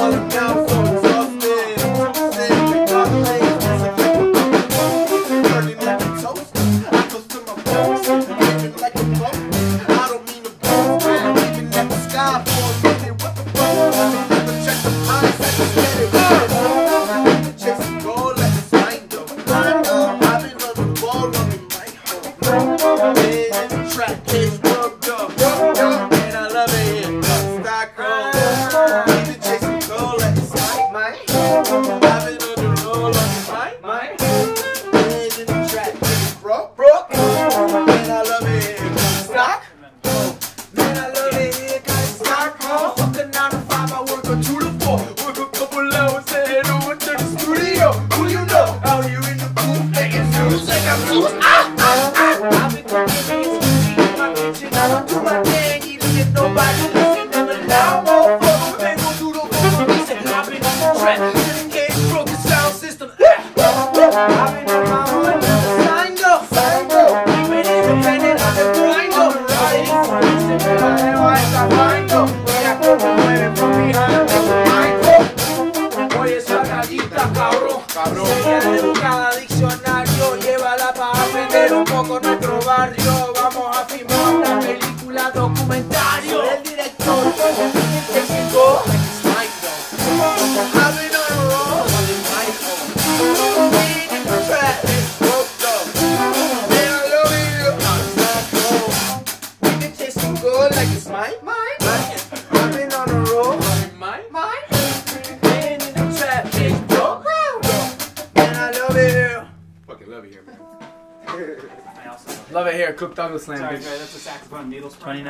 wanna know cabrón. Soy educada comentario del director que llegó Love it here, Cook Thugless Slam. Sorry, bitch. Sorry, that's a saxophone needle. 29.